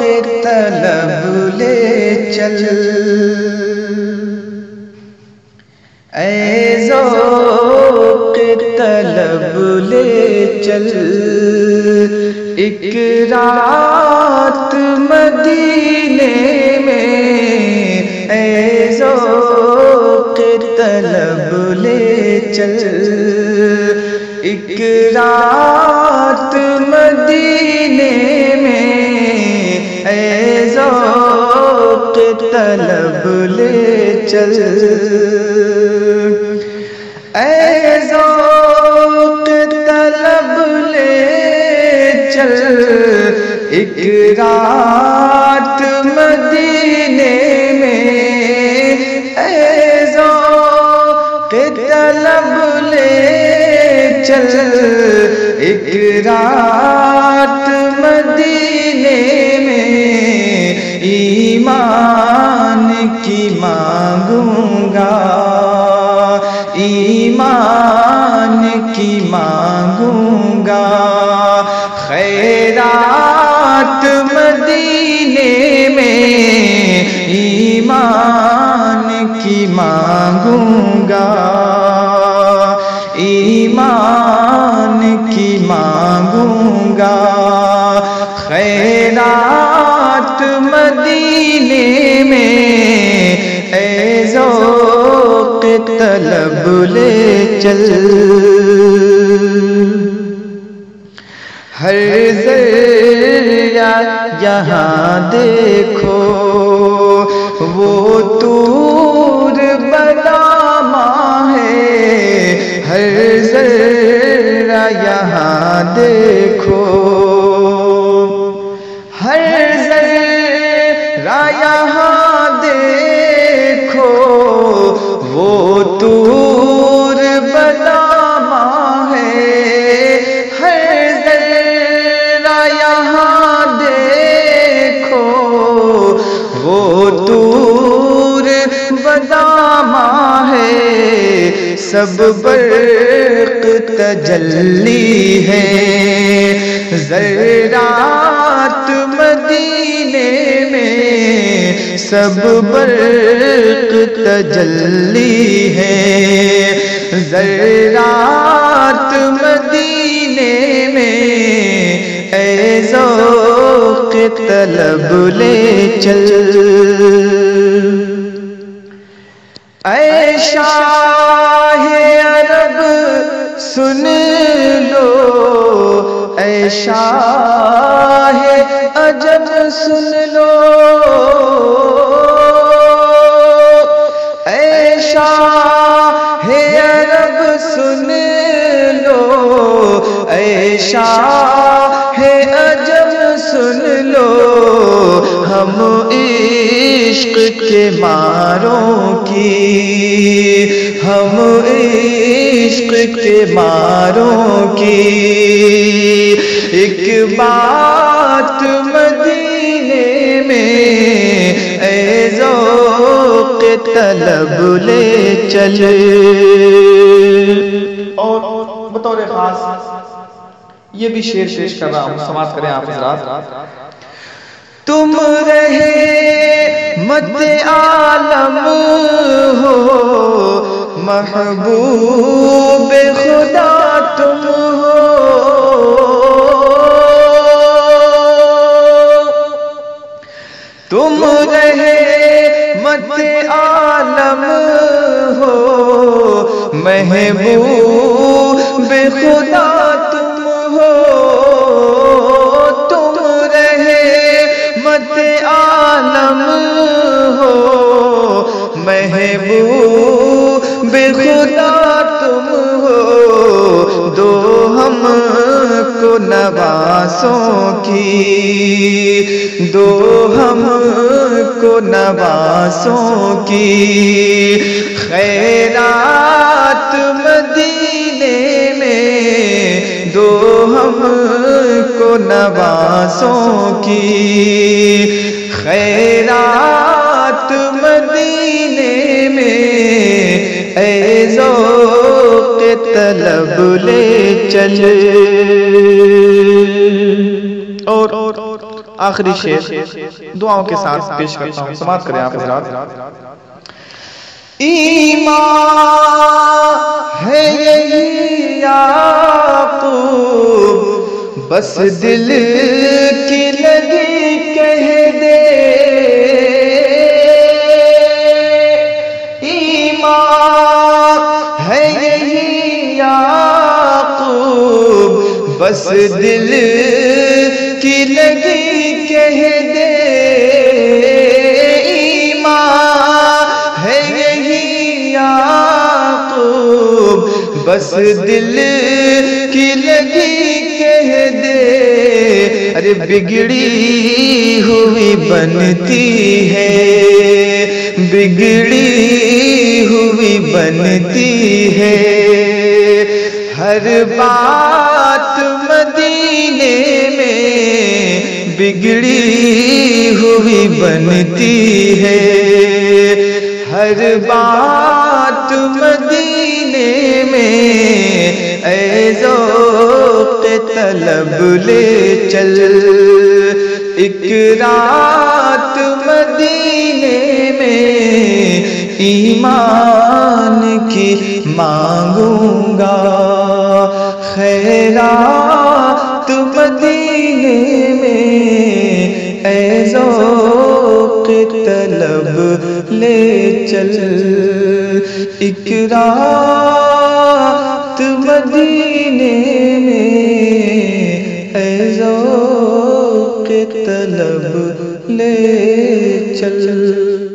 के तलब ले चल ऐजो के तलब ले चल एक रात मदीने में ऐजो के तलब ले चल, एक रात चल। तलब ले चल। एक रात मदीने में के तलब ले चल। एक रात मदीने में ईमान की मांगूँगा ईमान की मांगूँगा। खैरात मदीने में ईमान की मांगूँगा। ईमान की मांगूँगा। खैरात मदीने तलब ले चल। हर ज़रिया यहाँ देखो, वो तूर बदामा है हर जरा यहाँ देखो है। सब बर्क तजल्ली है। जरात मदीने में सब बर्क तजल्ली है। जरात मदीने में ऐजो के तलब ले चल। ऐशा अजब सुन लो। ऐशा अरब सुन लो। ऐशा है अजब सुन लो। हम इश्क के मारों की, हम इश्क के मारों की। एक बात मदीने में के तलब ले चले। और बतौर खास, ये भी शेर पेश कर रहा हूँ। समाप्त करें आप हजरात तुम रहे मत आलम हो महबूब खुदा तुम हो। तुम रहे मत आलम हो। महबूब खुदा नवासों की, दो हम को नवासों की। खैरात मदीने में दो हम को नवासों की। खैरात तलब ले चल। और आखिरी शेर दुआओं के साथ पेश करता हूँ। समाप्त करें आप हजरात। ईमान है यही याकूब बस दिल बस दिल की लगी कह दे है बस दिल की लगी कह दे, अरे बिगड़ी हुई बनती है, बिगड़ी हुई बनती है। हर बात बिगड़ी हुई बनती है। हर बात मदीने में ऐजो तलब ले चल। एक रात मदीने में ईमान की मांगूँगा। खैरात मदीने में के तलब ले चल। इकरात मदीने में के तलब ले चल।